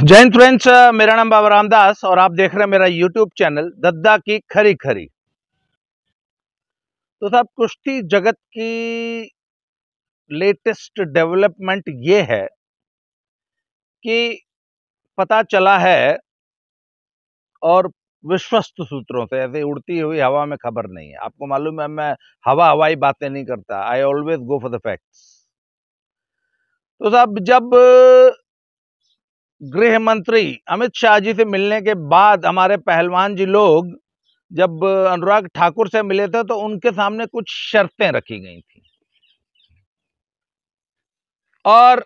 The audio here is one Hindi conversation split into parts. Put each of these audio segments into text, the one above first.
जैन फ्रेंड्स, मेरा नाम बाबा रामदास और आप देख रहे हैं मेरा यूट्यूब चैनल दद्दा की खरी खरी। तो साहब, कुश्ती जगत की लेटेस्ट डेवलपमेंट ये है कि पता चला है और विश्वस्त सूत्रों से, ऐसे उड़ती हुई हवा में खबर नहीं है। आपको मालूम है, मैं हवा हवाई बातें नहीं करता I always go for the facts तो साहब, जब गृह मंत्री अमित शाह जी से मिलने के बाद हमारे पहलवान जी लोग जब अनुराग ठाकुर से मिले थे तो उनके सामने कुछ शर्तें रखी गई थी। और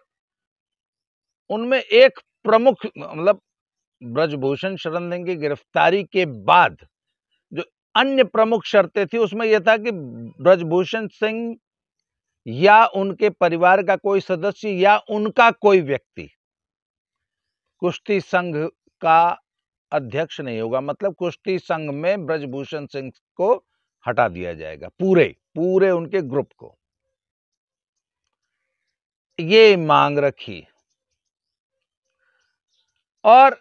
उनमें एक प्रमुख मतलब ब्रजभूषण शरण सिंह की गिरफ्तारी के बाद जो अन्य प्रमुख शर्तें थी, उसमें यह था कि ब्रजभूषण सिंह या उनके परिवार का कोई सदस्य या उनका कोई व्यक्ति कुश्ती संघ का अध्यक्ष नहीं होगा मतलब कुश्ती संघ में ब्रजभूषण सिंह को हटा दिया जाएगा, पूरे पूरे उनके ग्रुप को। ये मांग रखी। और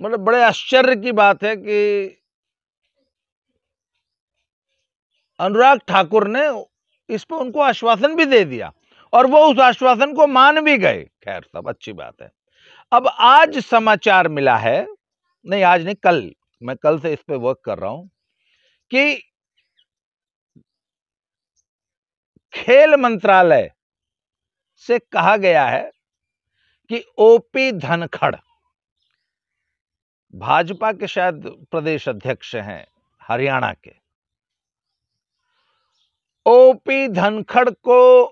मतलब बड़े आश्चर्य की बात है कि अनुराग ठाकुर ने इस पर उनको आश्वासन भी दे दिया और वो उस आश्वासन को मान भी गए। खैर, सब अच्छी बात है। अब आज समाचार मिला है, नहीं, आज नहीं, कल, मैं कल से इस पे वर्क कर रहा हूँ, कि खेल मंत्रालय से कहा गया है कि ओपी धनखड़, भाजपा के शायद प्रदेश अध्यक्ष हैं, हरियाणा के ओपी धनखड़ को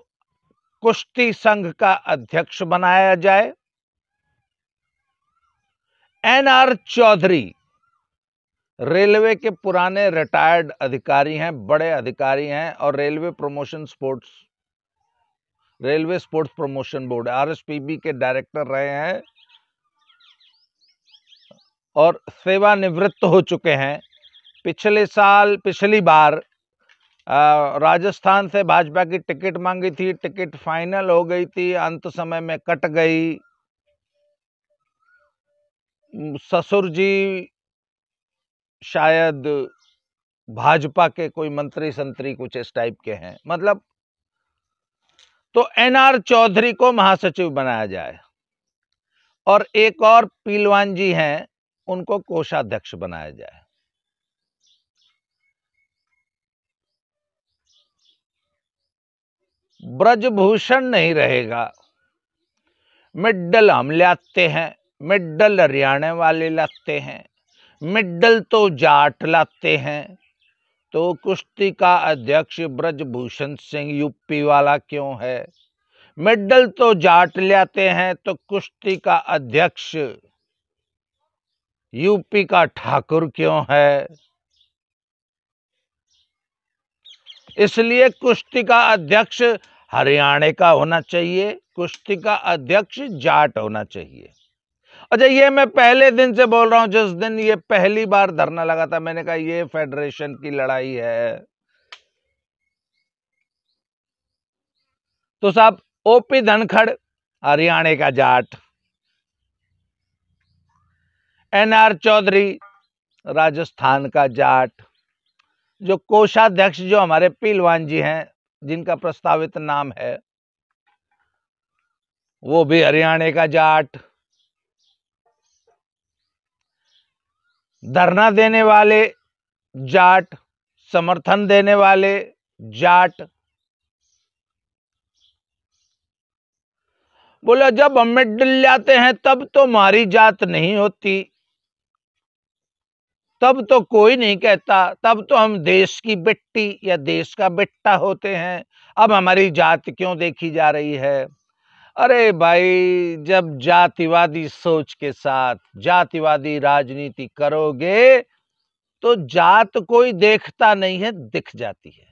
कुश्ती संघ का अध्यक्ष बनाया जाए एन आर चौधरी, रेलवे के पुराने रिटायर्ड अधिकारी हैं, बड़े अधिकारी हैं, और railway promotion sports, railway sports promotion board RSPB के डायरेक्टर रहे हैं और सेवानिवृत्त हो चुके हैं। पिछले साल, पिछली बार राजस्थान से भाजपा की टिकट मांगी थी, टिकट फाइनल हो गई थी, अंत समय में कट गई। ससुर जी शायद भाजपा के कोई मंत्री संतरी कुछ इस टाइप के हैं। मतलब तो एनआर चौधरी को महासचिव बनाया जाए। और एक और पीलवान जी हैं, उनको कोषाध्यक्ष बनाया जाए। ब्रजभूषण नहीं रहेगा। मिड्डल हम लाते हैं। मिड्डल हरियाणा वाले लगते हैं। मिडल तो जाट लाते हैं। तो कुश्ती का अध्यक्ष ब्रजभूषण सिंह यूपी वाला क्यों है? मिड्डल तो जाट लाते हैं तो कुश्ती का अध्यक्ष यूपी का ठाकुर क्यों है? इसलिए कुश्ती का अध्यक्ष हरियाणा का होना चाहिए, कुश्ती का अध्यक्ष जाट होना चाहिए। अच्छा ये मैं पहले दिन से बोल रहा हूँ, जिस दिन ये पहली बार धरना लगा था, मैंने कहा ये फेडरेशन की लड़ाई है। तो साहब, ओपी धनखड़, हरियाणा का जाट। एनआर चौधरी, राजस्थान का जाट। जो कोषाध्यक्ष, जो हमारे पीलवान जी हैं, जिनका प्रस्तावित नाम है, वो भी हरियाणा का जाट। धरना देने वाले, जाट, समर्थन देने वाले, जाट। बोला, जब हम मिडिल जाते हैं, तब तो हमारी जात नहीं होती। तब तो कोई नहीं कहता, तब तो हम देश की बेट्टी या देश का बेट्टा होते हैं। अब हमारी जात क्यों देखी जा रही है? अरे भाई, जब जातिवादी सोच के साथ जातिवादी राजनीति करोगे तो जात कोई देखता नहीं है, दिख जाती है।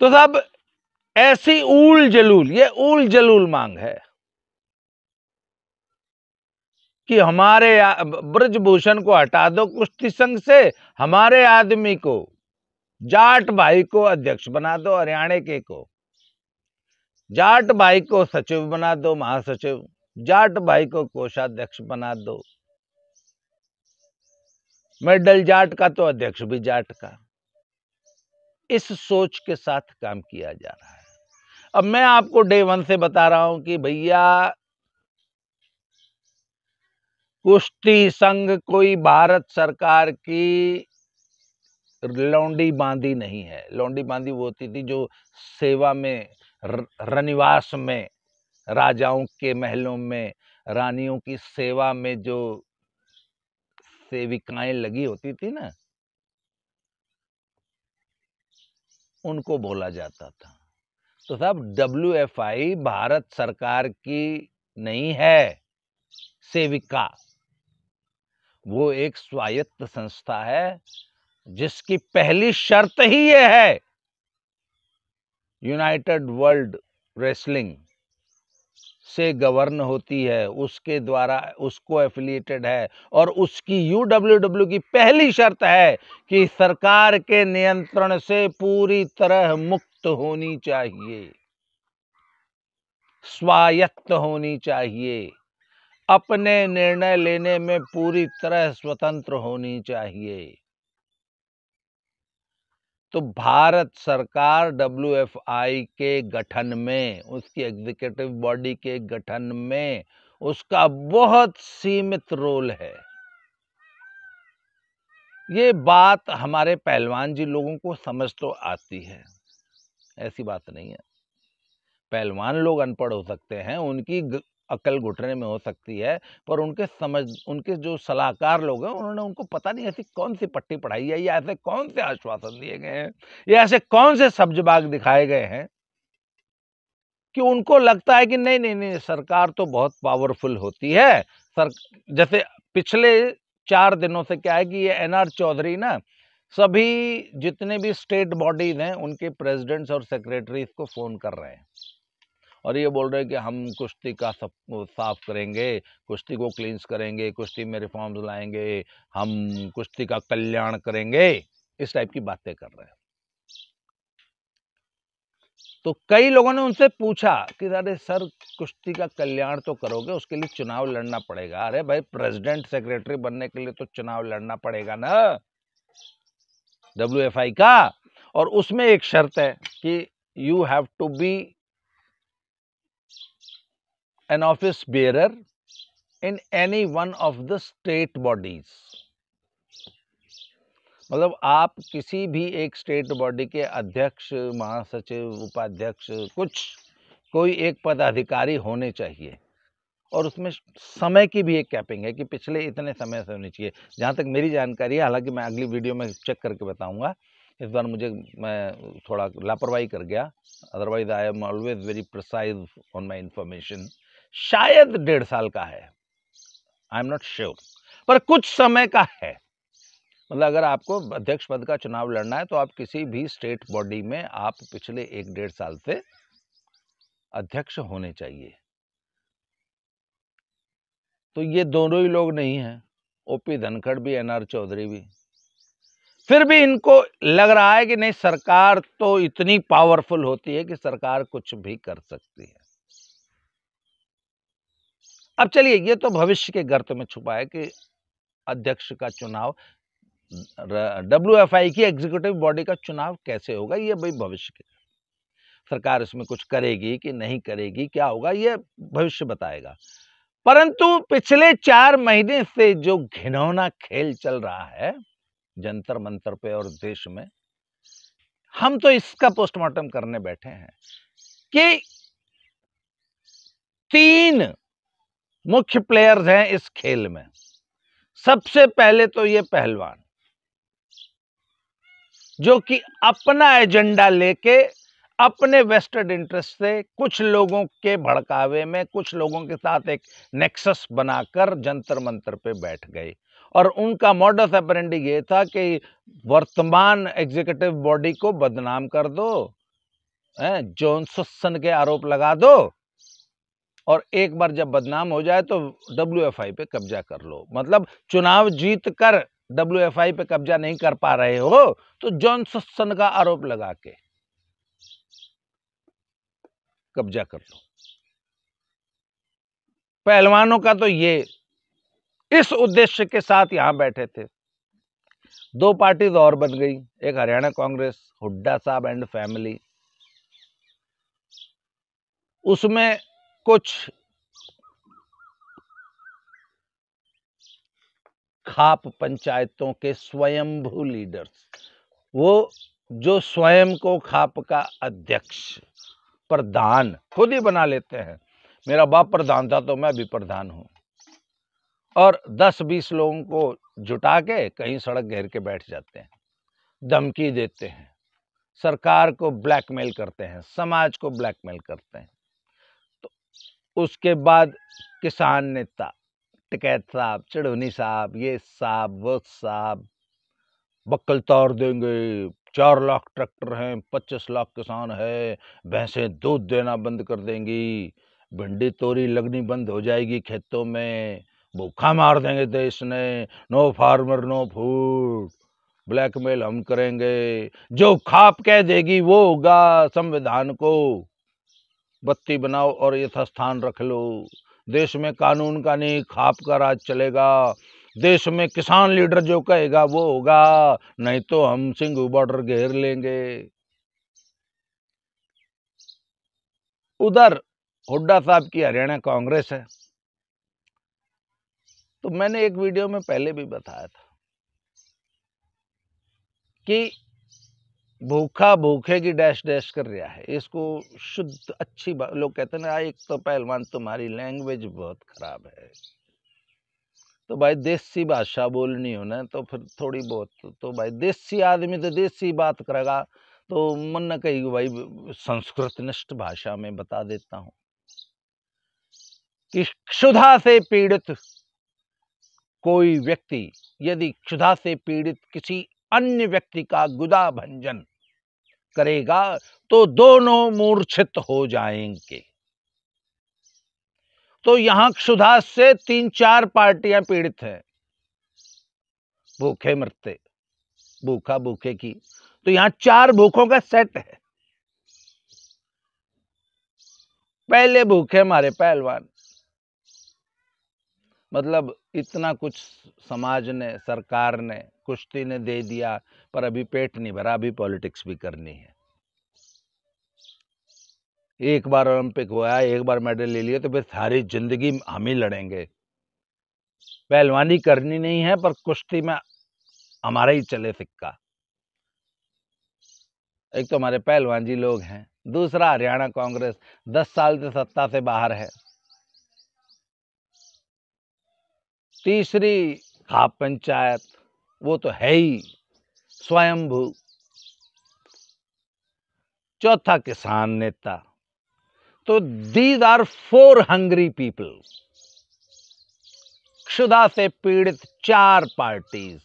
तो सब ऐसी ऊल जलूल, ये ऊल जलूल मांग है कि हमारे ब्रजभूषण को हटा दो कुश्ती संघ से, हमारे आदमी को। जाट भाई को अध्यक्ष बना दो, हरियाणा के को। जाट भाई को सचिव बना दो, महासचिव। जाट भाई को कोषाध्यक्ष बना दो। मेडल जाट का तो अध्यक्ष भी जाट का। इस सोच के साथ काम किया जा रहा है। अब मैं आपको डे वन से बता रहा हूँ कि भैया, कुश्ती संघ कोई भारत सरकार की लौंडी बांदी नहीं है। लौंडी बांधी वो होती थी जो सेवा में रनिवास में, राजाओं के महलों में, रानियों की सेवा में जो सेविकाएँ लगी होती थी ना, उनको बोला जाता था। तो साहब, डब्ल्यू एफ़ आई भारत सरकार की नहीं है सेविका। वो एक स्वायत्त संस्था है जिसकी पहली शर्त ही यह है। यूनाइटेड वर्ल्ड रेसलिंग से गवर्न होती है, उसके द्वारा, उसको एफिलिएटेड है और उसकी यूडब्ल्यूडब्ल्यू की पहली शर्त है कि सरकार के नियंत्रण से पूरी तरह मुक्त होनी चाहिए। स्वायत्त होनी चाहिए। अपने निर्णय लेने में पूरी तरह स्वतंत्र होनी चाहिए। तो भारत सरकार डब्ल्यू के गठन में, उसकी एग्जीक्यूटिव बॉडी के गठन में, उसका बहुत सीमित रोल है। ये बात हमारे पहलवान जी लोगों को समझ तो आती है। ऐसी बात नहीं है। पहलवान लोग अनपढ़ हो सकते हैं, उनकी अकल घुटने में हो सकती है, पर उनके समझ, उनके जो सलाहकार लोग हैं, उन्होंने उनको पता नहीं ऐसी कौन सी पट्टी पढ़ाई है, या ऐसे कौन से आश्वासन दिए गए हैं, या ऐसे कौन से सब्ज बाग दिखाए गए हैं, कि उनको लगता है कि नहीं नहीं नहीं, सरकार तो बहुत पावरफुल होती है। सर, जैसे पिछले चार दिनों से क्या है कि ये एनआर चौधरी ना, सभी जितने भी स्टेट बॉडीज हैं, उनके प्रेसिडेंट्स और सेक्रेटरीज को फ़ोन कर रहे हैं। और ये बोल रहे हैं कि हम कुश्ती का सब साफ़ करेंगे, कुश्ती को क्लींस करेंगे, कुश्ती में रिफॉर्म्स लाएँगे, हम कुश्ती का कल्याण करेंगे, इस टाइप की बातें कर रहे हैं। तो कई लोगों ने उनसे पूछा कि, अरे सर, कुश्ती का कल्याण तो करोगे, उसके लिए चुनाव लड़ना पड़ेगा। अरे भाई प्रेसिडेंट सेक्रेटरी बनने के लिए तो चुनाव लड़ना पड़ेगा ना? डब्ल्यूएफआई का। और उसमें एक शर्त है कि you have to be an office bearer in any one of the state bodies. मतलब आप किसी भी एक स्टेट बॉडी के अध्यक्ष, महासचिव, उपाध्यक्ष, कुछ, कोई एक पदाधिकारी होने चाहिए। और उसमें समय की भी एक कैपिंग है कि पिछले इतने समय से होनी चाहिए। जहाँ तक मेरी जानकारी है, हालाँकि मैं अगली वीडियो में चेक करके बताऊँगा। इस बार मुझे, मैं थोड़ा लापरवाही कर गया। Otherwise I am always very precise on my information शायद डेढ़ साल का है। आई एम नॉट श्योर पर कुछ समय का है। मतलब अगर आपको अध्यक्ष पद का चुनाव लड़ना है तो आप किसी भी स्टेट बॉडी में आप पिछले एक डेढ़ साल से अध्यक्ष होने चाहिए। तो ये दोनों ही लोग नहीं हैं। ओपी धनखड़ भी एनआर चौधरी भी। फिर भी इनको लग रहा है कि नहीं, सरकार तो इतनी पावरफुल होती है कि सरकार कुछ भी कर सकती है। अब चलिए, ये तो भविष्य के गर्त में छुपा है कि अध्यक्ष का चुनाव डब्ल्यू एफ़ आई की एग्जीक्यूटिव बॉडी का चुनाव कैसे होगा, ये भाई भविष्य के सरकार इसमें कुछ करेगी कि नहीं करेगी, क्या होगा, ये भविष्य बताएगा। परंतु पिछले चार महीने से जो घिनौना खेल चल रहा है, जंतर मंतर पे और देश में, हम तो इसका पोस्टमार्टम करने बैठे हैं कि तीन मुख्य प्लेयर्स हैं इस खेल में। सबसे पहले तो ये पहलवान, जो कि अपना एजेंडा लेके अपने वेस्टेड इंटरेस्ट से कुछ लोगों के भड़कावे में, कुछ लोगों के साथ एक नेक्सस बनाकर जंतर मंतर पे बैठ गए और उनका मॉडस अपरेंडी ये था कि वर्तमान एग्जीक्यूटिव बॉडी को बदनाम कर दो जॉनसन के आरोप लगा दो और एक बार जब बदनाम हो जाए तो डब्ल्यू एफ़ आई पे कब्जा कर लो। मतलब चुनाव जीत कर डब्ल्यू एफ़ आई पे कब्जा नहीं कर पा रहे हो तो जॉनसन का आरोप लगा के कब्जा कर लो। पहलवानों का तो ये, इस उद्देश्य के साथ यहाँ बैठे थे। दो पार्टीज़ और बन गई, एक हरियाणा कांग्रेस, हुड्डा साहब एंड फैमिली। उसमें कुछ खाप पंचायतों के स्वयंभू लीडर्स। वो जो स्वयं को खाप का अध्यक्ष, प्रधान खुद ही बना लेते हैं। मेरा बाप प्रधान था तो मैं भी प्रधान हूँ। और 10-20 लोगों को जुटा के कहीं सड़क घेर के बैठ जाते हैं, धमकी देते हैं। सरकार को ब्लैकमेल करते हैं, समाज को ब्लैकमेल करते हैं। उसके बाद किसान नेता टिकैत साहब चिड़ोनी साहब, ये साहब, वो साहब, बक्कल तोड़ देंगे। चार लाख ट्रैक्टर हैं, पच्चीस लाख किसान है, भैंसें दूध देना बंद कर देंगी। भिंडी तोरी लगनी बंद हो जाएगी खेतों में, भूखा मार देंगे देश ने, no farmer, no food. Blackmail हम करेंगे, जो खाप कह देगी वो होगा संविधान को। बत्ती बनाओ और यथास्थान रख लो। देश में कानून का नहीं खाप का राज चलेगा। देश में किसान लीडर जो कहेगा, वो होगा। नहीं तो हम सिंह बॉर्डर घेर लेंगे। उधर हुड्डा साहब की हरियाणा कांग्रेस है। तो मैंने एक वीडियो में पहले भी बताया था कि भूखा भूखे की डैश डैश कर रहा है। इसको शुद्ध, अच्छी बात लोग कहते हैं ना, एक तो पहलवान तुम्हारी लैंग्वेज बहुत खराब है। तो भाई देसी भाषा बोलनी हो ना तो फिर थोड़ी बहुत तो भाई देसी आदमी तो देसी बात करेगा। तो मन न कही भाई संस्कृत निष्ठ भाषा में बता देता हूँ। कि क्षुधा से पीड़ित कोई व्यक्ति, यदि क्षुधा से पीड़ित किसी अन्य व्यक्ति का गुदा भंजन करेगा तो दोनों मूर्छित हो जाएँगे। तो यहाँ क्षुधा से तीन चार पार्टियाँ पीड़ित हैं। भूखे मरते, भूखा भूखे की। तो यहाँ चार भूखों का सेट है। पहले भूखे हमारे पहलवान। मतलब इतना कुछ समाज ने, सरकार ने कुश्ती ने दे दिया, पर अभी पेट नहीं भरा, अभी पॉलिटिक्स भी करनी है। एक बार ओलंपिक हुआ, एक बार मेडल ले लिया तो फिर सारी ज़िंदगी हम ही लड़ेंगे। पहलवानी करनी नहीं है, पर कुश्ती में हमारा ही चले सिक्का। एक तो हमारे पहलवान जी लोग हैं, दूसरा हरियाणा कांग्रेस, दस साल से सत्ता से बाहर है। तीसरी खाप पंचायत वो तो है ही। स्वयंभू। चौथा किसान नेता। तो these are four hungry people. क्षुदा से पीड़ित चार पार्टीज़।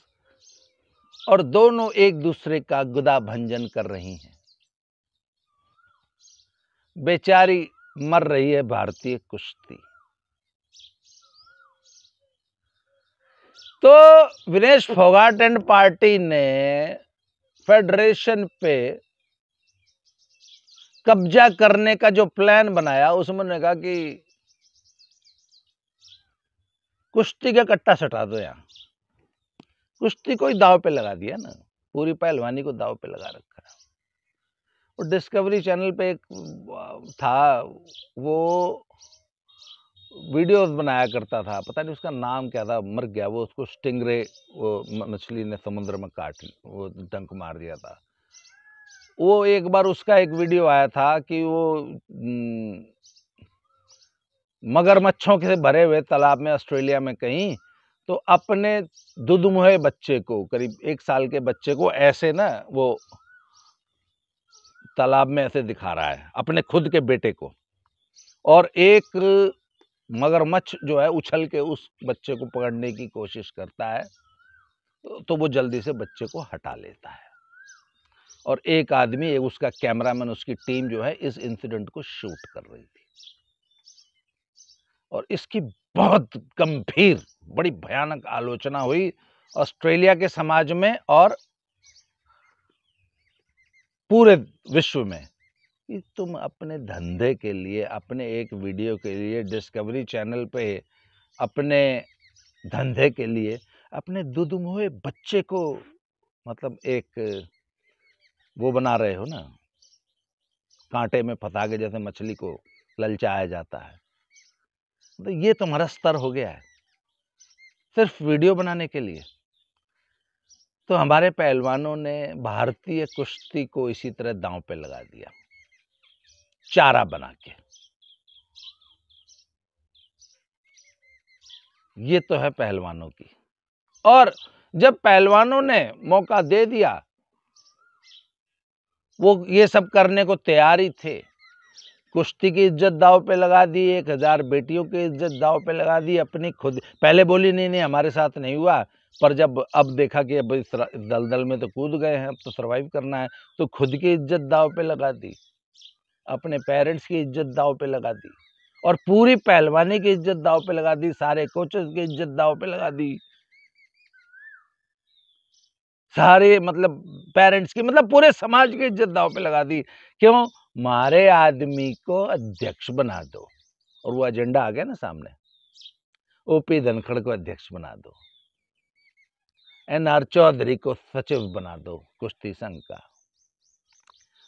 और दोनों एक दूसरे का गुदा भंजन कर रही हैं। बेचारी मर रही है भारतीय कुश्ती। तो विनेश फोगाट एंड पार्टी ने फेडरेशन पे कब्जा करने का जो प्लान बनाया, उसमें ने कहा कि कुश्ती का कट्टा सटा दो यहाँ। कुश्ती को ही दाव पे लगा दिया ना। पूरी पहलवानी को दाव पे लगा रखा। और डिस्कवरी चैनल पे एक था, वो वीडियोस बनाया करता था, पता नहीं उसका नाम क्या था, मर गया, वो उसको स्टिंगरे, वो मछली ने समुद्र में काट वो डंक मार दिया था। वो एक बार उसका एक वीडियो आया था कि वो मगरमच्छों के भरे हुए तालाब में ऑस्ट्रेलिया में कहीं तो अपने दुधमुहे बच्चे को, करीब एक साल के बच्चे को ऐसे ना वो तालाब में ऐसे दिखा रहा है, अपने खुद के बेटे को। और एक मगरमच्छ जो है उछल के उस बच्चे को पकड़ने की कोशिश करता है तो, तो वो जल्दी से बच्चे को हटा लेता है। और एक आदमी एक उसका कैमरामैन उसकी टीम जो है इस इंसिडेंट को शूट कर रही थी। और इसकी बहुत गंभीर बड़ी भयानक आलोचना हुई ऑस्ट्रेलिया के समाज में और पूरे विश्व में। कि तुम अपने धंधे के लिए, अपने एक वीडियो के लिए, डिस्कवरी चैनल पे अपने धंधे के लिए, अपने दुधमुहे बच्चे को मतलब एक वो बना रहे हो ना, कांटे में फंसा के जैसे मछली को ललचाया जाता है। तो ये तुम्हारा स्तर हो गया है, सिर्फ़ वीडियो बनाने के लिए। तो हमारे पहलवानों ने भारतीय कुश्ती को इसी तरह दांव पे लगा दिया। चारा बना के। ये तो है पहलवानों की। और जब पहलवानों ने मौका दे दिया, वो ये सब करने को तैयार ही थे। कुश्ती की इज़्ज़त दाव पे लगा दी, एक हज़ार बेटियों की इज़्ज़त दाव पे लगा दी, अपनी खुद, पहले बोली, नहीं नहीं, हमारे साथ नहीं हुआ। पर जब अब देखा कि अब इस दलदल में तो कूद गए हैं, अब तो सरवाइव करना है तो खुद की इज़्ज़त दाव पे लगा दी। अपने पेरेंट्स की इज़्ज़त दाव पे लगा दी और पूरी पहलवानी की इज़्ज़त दाव पे लगा दी, सारे कोचेस की इज़्ज़त दाव पे लगा दी। सारे मतलब पेरेंट्स की मतलब पूरे समाज की इज़्ज़त दाव पे लगा दी। क्यों? मारे आदमी को अध्यक्ष बना दो। और वो एजेंडा आ गया ना सामने। ओपी धनखड़ को अध्यक्ष बना दो। एन आर चौधरी को सचिव बना दो, कुश्ती संघ का।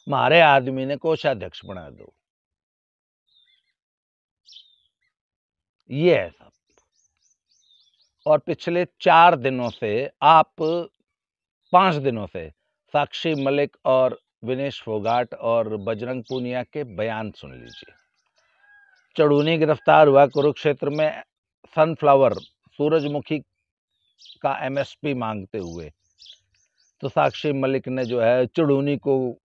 मारे आदमी ने कोषाध्यक्ष बना दो। ये है सब। और पिछले चार दिनों से आप, पाँच दिनों से साक्षी मलिक और विनेश फोगाट और बजरंग पूनिया के बयान सुन लीजिए। चढ़ूनी गिरफ़्तार हुआ कुरुक्षेत्र में सनफ्लावर, सूरजमुखी का एमएसपी मांगते हुए। तो साक्षी मलिक ने जो है चढ़ूनी को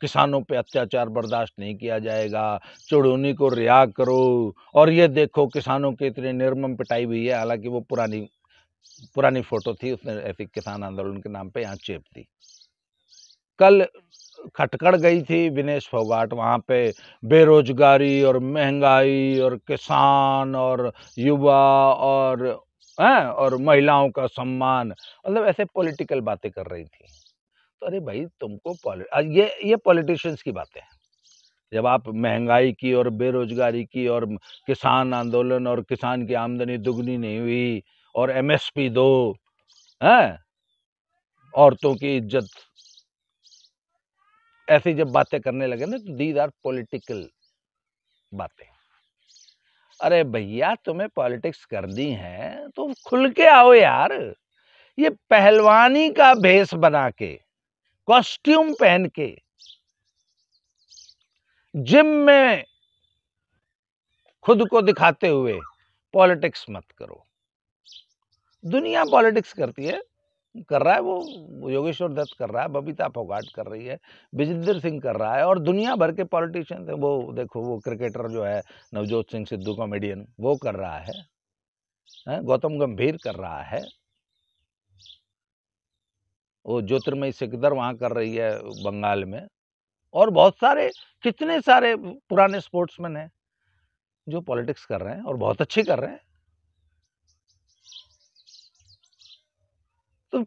किसानों पे अत्याचार बर्दाश्त नहीं किया जाएगा चढ़ूनी को रिहा करो। और ये देखो किसानों की इतनी निर्मम पिटाई हुई है, हालाँकि वो पुरानी पुरानी फ़ोटो थी, उसने ऐसी किसान आंदोलन के नाम पे यहाँ चेप दी। कल खटकड़ गई थी विनेश फोगाट, वहाँ पे बेरोजगारी और महँगाई और किसान और युवा और, हैं, और महिलाओं का सम्मान मतलब ऐसे पॉलिटिकल बातें कर रही थी। तो अरे भाई, तुमको ये ये पॉलिटिशियंस की बातें हैं। जब आप महँगाई की और बेरोजगारी की और किसान आंदोलन और किसान की आमदनी दुगनी नहीं हुई और एमएसपी दो, हैं? औरतों की इज़्ज़त। ऐसी जब बातें करने लगे ना तो दीज आर पॉलिटिकल बातें। अरे भैया, तुम्हें पॉलिटिक्स करनी है तो खुल के आओ यार। ये पहलवानी का भेष बना के। कॉस्ट्यूम पहन के जिम में खुद को दिखाते हुए पॉलिटिक्स मत करो दुनिया पॉलिटिक्स करती है, कर रहा है वो योगेश्वर दत्त कर रहा है, बबीता फोगाट कर रही है विजेंद्र सिंह कर रहा है और दुनिया भर के पॉलिटिशियन वो देखो, वो क्रिकेटर जो है, नवजोत सिंह सिद्धू कॉमेडियन वो कर रहा है? गौतम गंभीर कर रहा है वो ज्योतिर्मय सिकदर वहाँ कर रही है बंगाल में। और बहुत सारे, कितने सारे पुराने स्पोर्ट्समैन हैं जो पॉलिटिक्स कर रहे हैं और बहुत अच्छे कर रहे हैं। तो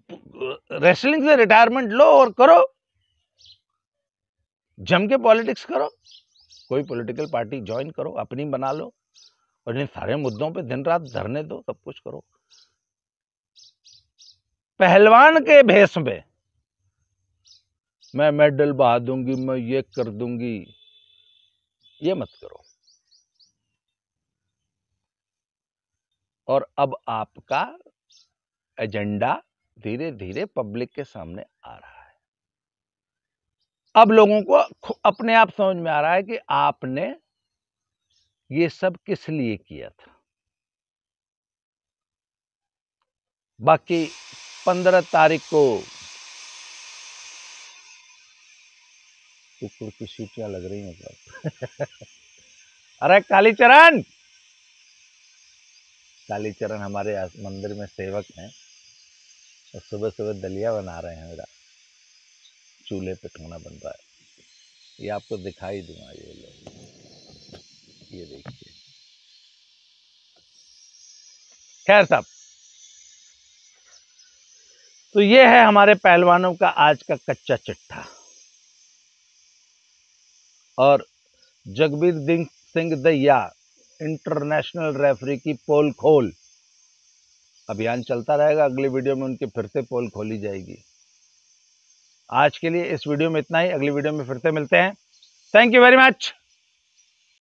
रेसलिंग से रिटायरमेंट लो और करो। जम के पॉलिटिक्स करो। कोई पॉलिटिकल पार्टी ज्वाइन करो, अपनी बना लो और इन सारे मुद्दों पे दिन रात धरने दो, सब कुछ करो। पहलवान के भेष में। मैं मेडल बहा दूँगी मैं ये कर दूँगी। ये मत करो। और अब आपका एजेंडा धीरे धीरे पब्लिक के सामने आ रहा है। अब लोगों को अपने आप समझ में आ रहा है कि आपने ये सब किस लिए किया था। बाकी पंद्रह तारीख को। कुकुर की सीटियाँ लग रही हैं सब अरे कालीचरण! कालीचरण हमारे मंदिर में सेवक हैं। और सुबह सुबह दलिया बना रहे हैं मेरा। चूल्हे पे खाना बन रहा है। ये आपको दिखाई दूँगा ये लो ये देखिए। खैर साहब तो ये है हमारे पहलवानों का आज का कच्चा चिट्ठा। और जगबीर सिंह दैया इंटरनेशनल रेफरी की पोल खोल। अभियान चलता रहेगा, अगली वीडियो में उनकी फिर से पोल खोली जाएगी। आज के लिए इस वीडियो में इतना ही, अगली वीडियो में फिर से मिलते हैं। Thank you very much